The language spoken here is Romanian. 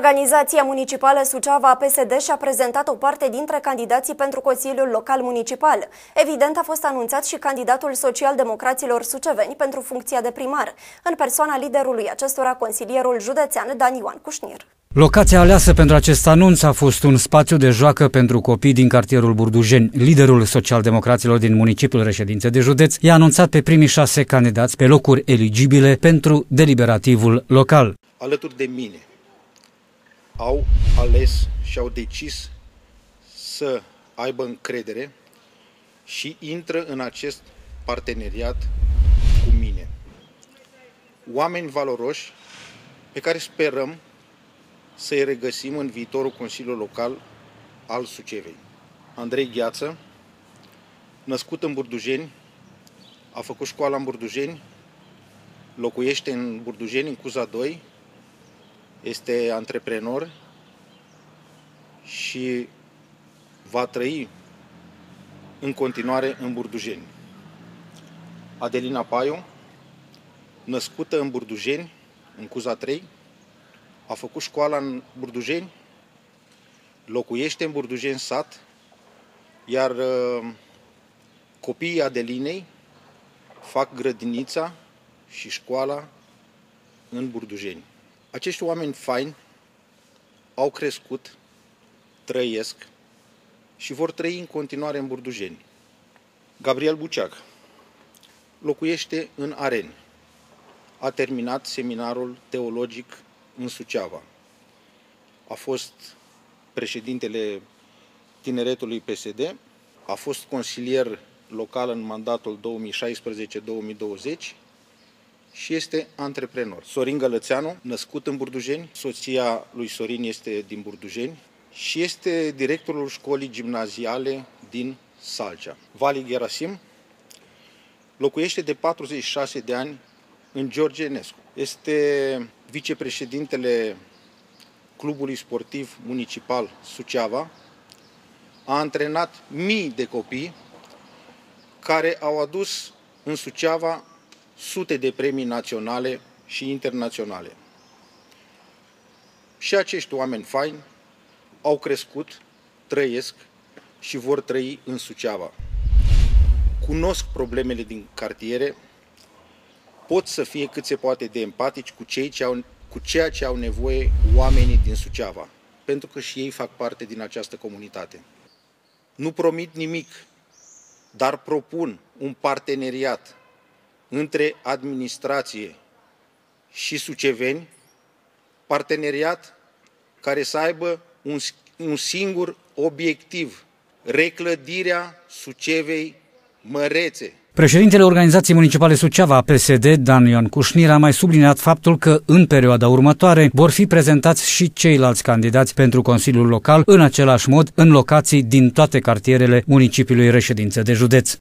Organizația Municipală Suceava PSD și-a prezentat o parte dintre candidații pentru Consiliul Local Municipal. Evident, a fost anunțat și candidatul social-democraților suceveni pentru funcția de primar, în persoana liderului acestora, consilierul județean Dan Ioan Cușnir. Locația aleasă pentru acest anunț a fost un spațiu de joacă pentru copii din cartierul Burdujeni. Liderul social-democraților din municipiul reședințe de județ i-a anunțat pe primii șase candidați pe locuri eligibile pentru deliberativul local. Alături de mine au ales și au decis să aibă încredere și intră în acest parteneriat cu mine. Oameni valoroși pe care sperăm să-i regăsim în viitorul Consiliu Local al Sucevei. Andrei Gheață, născut în Burdujeni, a făcut școala în Burdujeni, locuiește în Burdujeni, în Cuza 2, este antreprenor și va trăi în continuare în Burdujeni. Adelina Paiu, născută în Burdujeni, în Cuza 3, a făcut școala în Burdujeni, locuiește în Burdujeni sat, iar uh, copiii Adelinei fac grădinița și școala în Burdujeni. Acești oameni faini au crescut, trăiesc și vor trăi în continuare în Burdujeni. Gabriel Buceac locuiește în Areni. A terminat seminarul teologic în Suceava. A fost președintele tineretului PSD, a fost consilier local în mandatul 2016-2020 și este antreprenor. Sorin Gălățeanu, născut în Burdujeni, soția lui Sorin este din Burdujeni și este directorul școlii gimnaziale din Salcea. Vali Gerasim locuiește de 46 de ani în George Enescu. Este vicepreședintele Clubului Sportiv Municipal Suceava, a antrenat mii de copii care au adus în Suceava sute de premii naționale și internaționale. Și acești oameni faini au crescut, trăiesc și vor trăi în Suceava. Cunosc problemele din cartiere, pot să fie cât se poate de empatici cu, cei ce au, cu ceea ce au nevoie oamenii din Suceava, pentru că și ei fac parte din această comunitate. Nu promit nimic, dar propun un parteneriat între administrație și suceveni, parteneriat care să aibă un, un singur obiectiv, reclădirea Sucevei mărețe. Președintele Organizației Municipale Suceava, PSD, Dan Ioan Cușnir, a mai subliniat faptul că în perioada următoare vor fi prezentați și ceilalți candidați pentru Consiliul Local în același mod în locații din toate cartierele municipiului reședință de județ.